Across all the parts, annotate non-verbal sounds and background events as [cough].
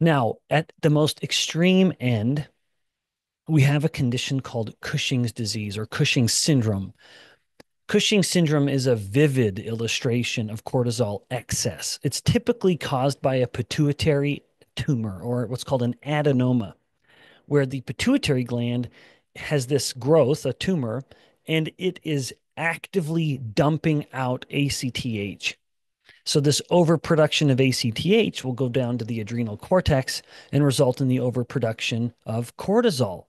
Now, at the most extreme end, we have a condition called Cushing's disease or Cushing's syndrome. Cushing syndrome is a vivid illustration of cortisol excess. It's typically caused by a pituitary tumor or what's called an adenoma, where the pituitary gland has this growth, a tumor, and it is actively dumping out ACTH. So, this overproduction of ACTH will go down to the adrenal cortex and result in the overproduction of cortisol.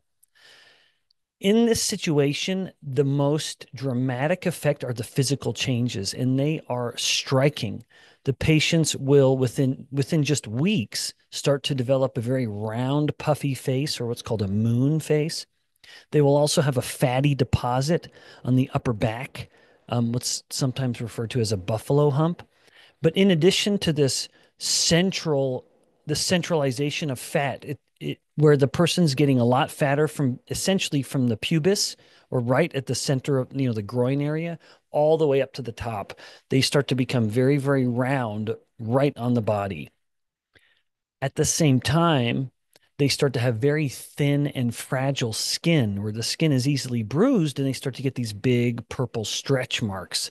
In this situation, the most dramatic effect are the physical changes, and they are striking. The patients will, within within just weeks, start to develop a very round, puffy face, or what's called a moon face. They will also have a fatty deposit on the upper back, um, what's sometimes referred to as a buffalo hump. But in addition to this central, the centralization of fat, it, it, where the person's getting a lot fatter from essentially from the pubis or right at the center of you know the groin area all the way up to the top they start to become very very round right on the body. At the same time they start to have very thin and fragile skin where the skin is easily bruised and they start to get these big purple stretch marks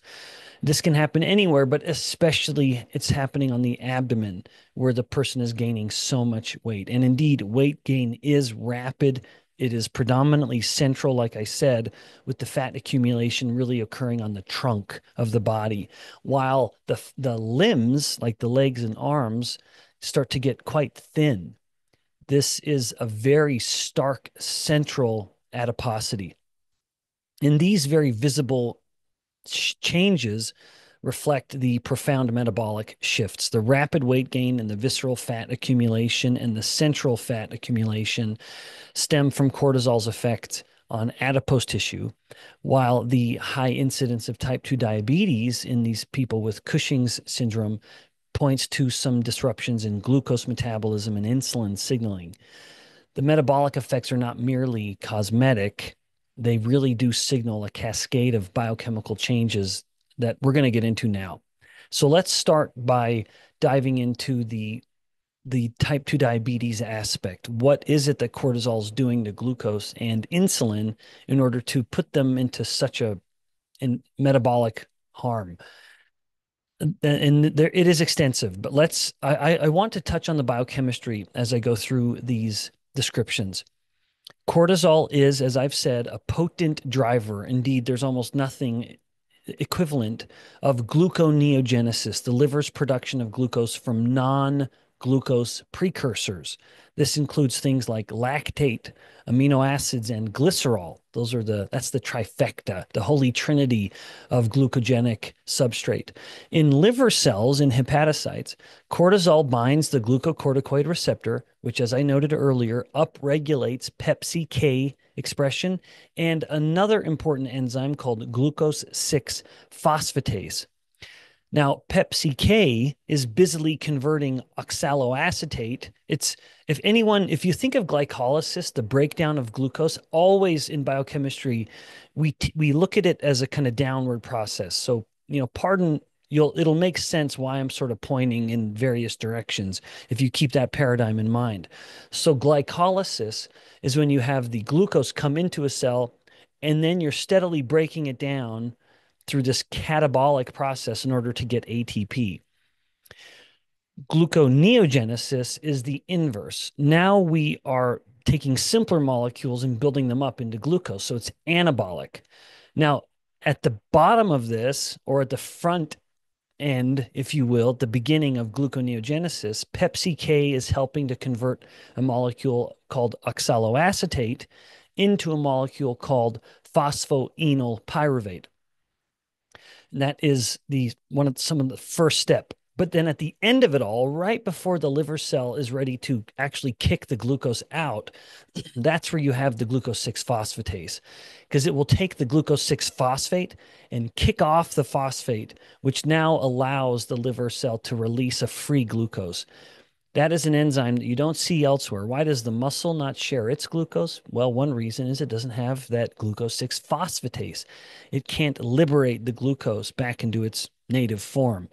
this can happen anywhere, but especially it's happening on the abdomen where the person is gaining so much weight. And indeed, weight gain is rapid. It is predominantly central, like I said, with the fat accumulation really occurring on the trunk of the body, while the, the limbs, like the legs and arms, start to get quite thin. This is a very stark central adiposity. In these very visible changes reflect the profound metabolic shifts. The rapid weight gain and the visceral fat accumulation and the central fat accumulation stem from cortisol's effect on adipose tissue, while the high incidence of type 2 diabetes in these people with Cushing's syndrome points to some disruptions in glucose metabolism and insulin signaling. The metabolic effects are not merely cosmetic, they really do signal a cascade of biochemical changes that we're going to get into now. So let's start by diving into the the type 2 diabetes aspect. What is it that cortisol is doing to glucose and insulin in order to put them into such a in metabolic harm? And there it is extensive, but let's I, I want to touch on the biochemistry as I go through these descriptions. Cortisol is, as I've said, a potent driver. Indeed, there's almost nothing equivalent of gluconeogenesis, the liver's production of glucose from non glucose precursors. This includes things like lactate, amino acids, and glycerol. Those are the that's the trifecta, the holy trinity of glucogenic substrate. In liver cells in hepatocytes, cortisol binds the glucocorticoid receptor, which as I noted earlier, upregulates PEPCK expression and another important enzyme called glucose 6 phosphatase. Now, PEPCK is busily converting oxaloacetate. It's if anyone, if you think of glycolysis, the breakdown of glucose, always in biochemistry, we we look at it as a kind of downward process. So, you know, pardon you'll it'll make sense why I'm sort of pointing in various directions if you keep that paradigm in mind. So, glycolysis is when you have the glucose come into a cell and then you're steadily breaking it down through this catabolic process in order to get ATP. Gluconeogenesis is the inverse. Now we are taking simpler molecules and building them up into glucose. So it's anabolic. Now, at the bottom of this, or at the front end, if you will, at the beginning of gluconeogenesis, PEPCK is helping to convert a molecule called oxaloacetate into a molecule called phosphoenol pyruvate. And that is the one of some of the first step. But then at the end of it all, right before the liver cell is ready to actually kick the glucose out, [clears throat] that's where you have the glucose 6 phosphatase because it will take the glucose 6 phosphate and kick off the phosphate, which now allows the liver cell to release a free glucose. That is an enzyme that you don't see elsewhere. Why does the muscle not share its glucose? Well, one reason is it doesn't have that glucose 6 phosphatase. It can't liberate the glucose back into its native form.